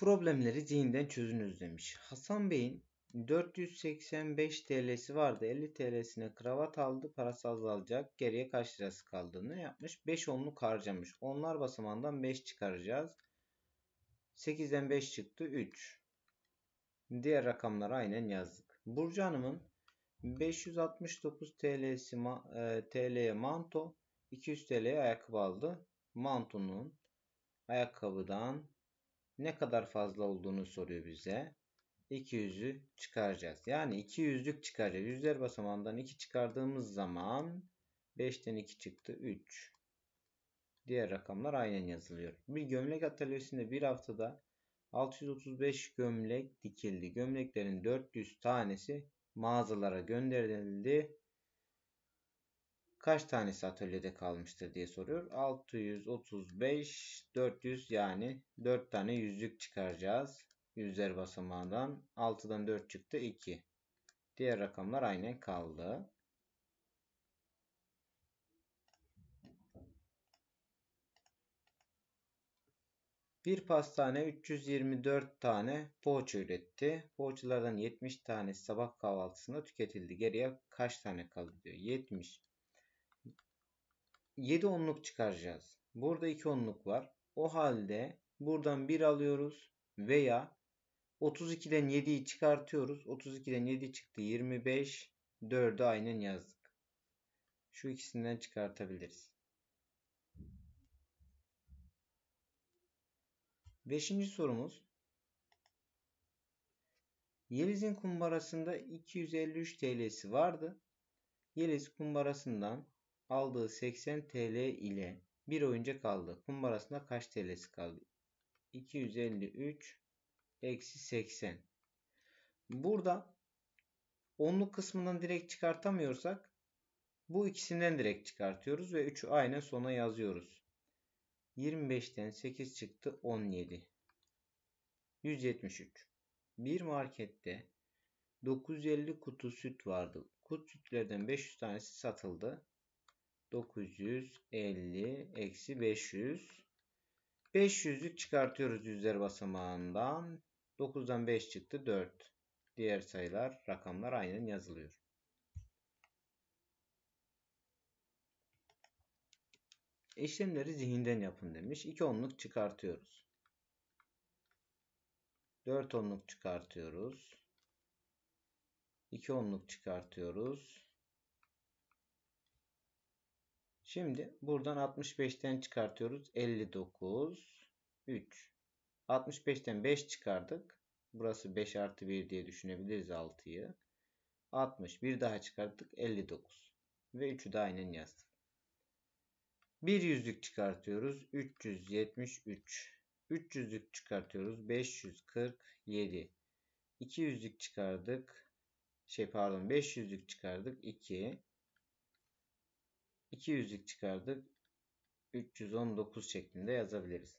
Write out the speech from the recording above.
Problemleri zihinden çözünüz demiş. Hasan Bey'in 485 TL'si vardı. 50 TL'sine kravat aldı. Parası azalacak. Geriye kaç lirası kaldı? Ne yapmış? 5 onluk harcamış. Onlar basamağından 5 çıkaracağız. 8'den 5 çıktı. 3. Diğer rakamları aynen yazdık. Burcu Hanım'ın 569 TL'si e, TL'ye manto, 200 TL'ye ayakkabı aldı. Mantonun ayakkabıdan ne kadar fazla olduğunu soruyor bize. 200'ü çıkaracağız. Yani 200'lük çıkaracağız. Yüzler basamağından 2 çıkardığımız zaman 5'ten 2 çıktı 3. Diğer rakamlar aynen yazılıyor. Bir gömlek atölyesinde bir haftada 635 gömlek dikildi. Gömleklerin 400 tanesi mağazalara gönderildi. Kaç tanesi atölyede kalmıştır diye soruyor. 635 400 yani 4 tane yüzlük çıkaracağız. Yüzler basamağından 6'dan 4 çıktı 2. Diğer rakamlar aynen kaldı. Bir pastane 324 tane poğaça üretti. Poğaçalardan 70 tane sabah kahvaltısında tüketildi. Geriye kaç tane kaldı diyor. 70. 7 onluk çıkaracağız. Burada 2 onluk var. O halde buradan 1 alıyoruz veya 32'den 7'yi çıkartıyoruz. 32'den 7 çıktı 25. 4'ü aynen yazdık. Şu ikisinden çıkartabiliriz. Beşinci sorumuz. Yeliz'in kumbarasında 253 TL'si vardı. Yeliz kumbarasından aldığı 80 TL ile bir oyuncak aldı. Kumbarasında kaç TL'si kaldı? 253 eksi 80. Burada onluk kısmından direkt çıkartamıyorsak bu ikisinden direkt çıkartıyoruz ve 3'ü aynen sona yazıyoruz. 25'ten 8 çıktı 17. 173. Bir markette 950 kutu süt vardı. Kut sütlerden 500 tanesi satıldı. 950 eksi 500. 500'lük çıkartıyoruz yüzler basamağından. 9'dan 5 çıktı 4. Diğer sayılar rakamlar aynen yazılıyor. İşlemleri zihinden yapın demiş. 2 onluk çıkartıyoruz. 4 onluk çıkartıyoruz. 2 onluk çıkartıyoruz. Şimdi buradan 65'ten çıkartıyoruz. 59 3 65'ten 5 çıkardık. Burası 5 artı 1 diye düşünebiliriz 6'yı. 60. Bir daha çıkarttık. 59. Ve 3'ü de aynen yazdık. Bir yüzlük çıkartıyoruz. 373. 300'lük çıkartıyoruz. 547. 200'lük çıkardık. Şey pardon 500'lük çıkardık. 2. 200'lük çıkardık. 319 şeklinde yazabiliriz.